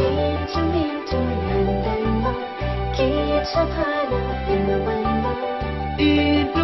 一场面对浪，一场寒冷与温暖。